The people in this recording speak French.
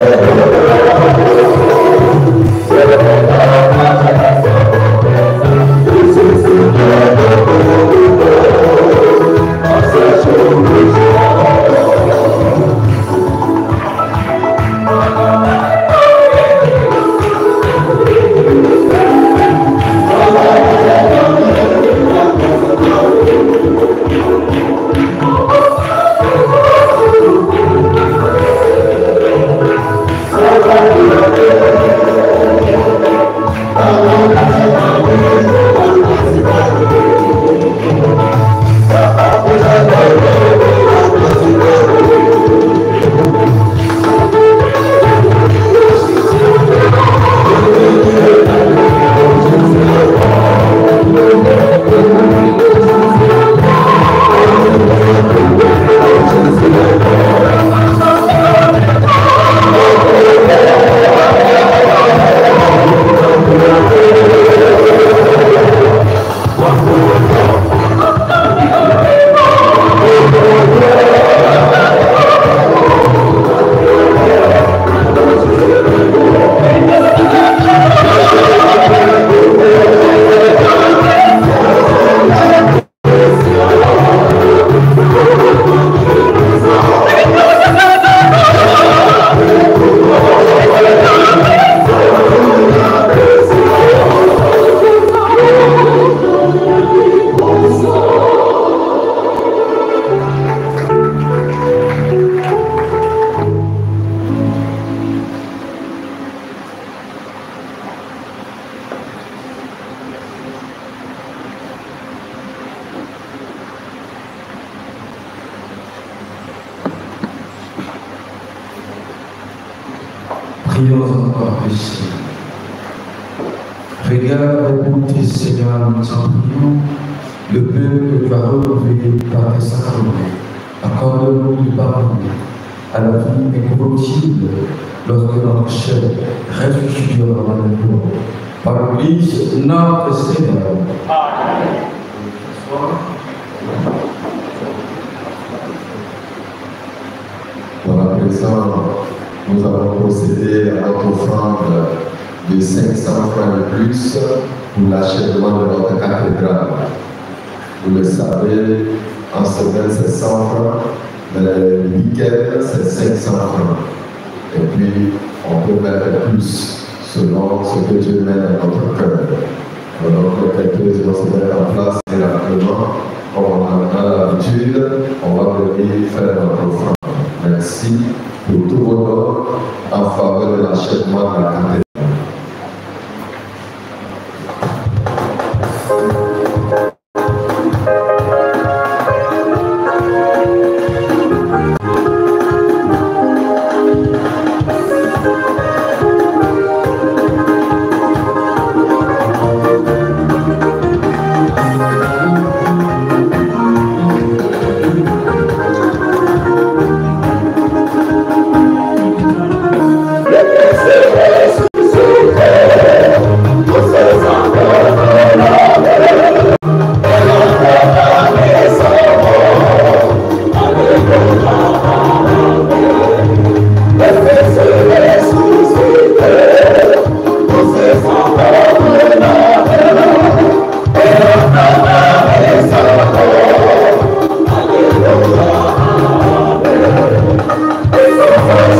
Thank Prions encore ici. Regarde, écoute, Seigneur, nous t'en prions, le peuple que tu as relevé par tes sacrements. Accorde-nous du pardon à la vie incorruptible lorsque notre chair ressuscitera dans corps. Par l'Église, notre Seigneur. Dans la présent, nous allons procéder à notre offrande de 500 francs de plus pour l'achèvement de notre cathédrale. Vous le savez, en semaine c'est 100 francs, mais le week-end c'est 500 francs. Et puis, on peut mettre plus selon ce que Dieu met dans notre cœur. Donc, quelques vont se mettre en place et rapidement, on a l'habitude, on va venir faire notre offrande. Merci en faveur de l'achèvement